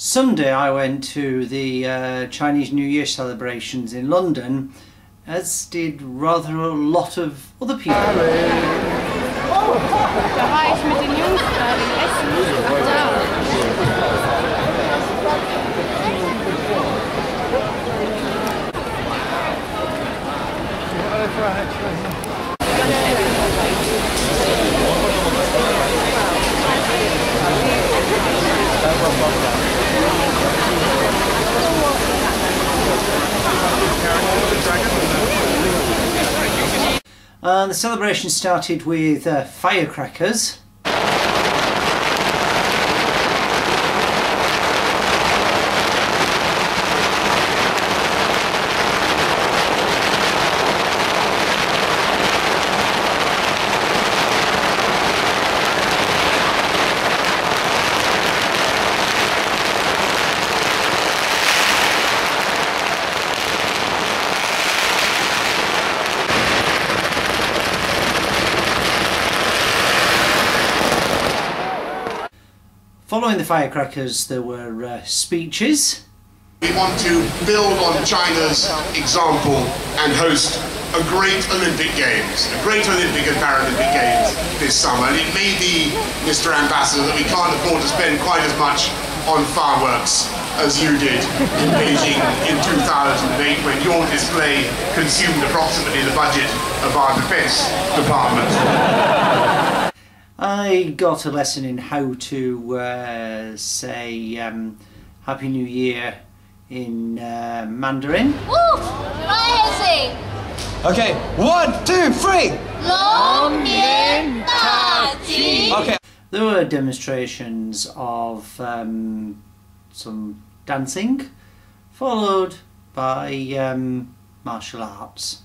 Sunday I went to the uh, Chinese New Year celebrations in London, as did rather a lot of other people. Uh, the celebration started with uh, firecrackers. Following the firecrackers, there were uh, speeches. We want to build on China's example and host a great Olympic Games, a great Olympic and Paralympic Games this summer. And it may be, Mr. Ambassador, that we can't afford to spend quite as much on fireworks as you did in Beijing in 2008 when your display consumed approximately the budget of our defense department. I got a lesson in how to uh, say um, Happy New Year in uh, Mandarin. Ooh! Okay, one, two, three! Long Okay. There were demonstrations of um, some dancing, followed by um, martial arts.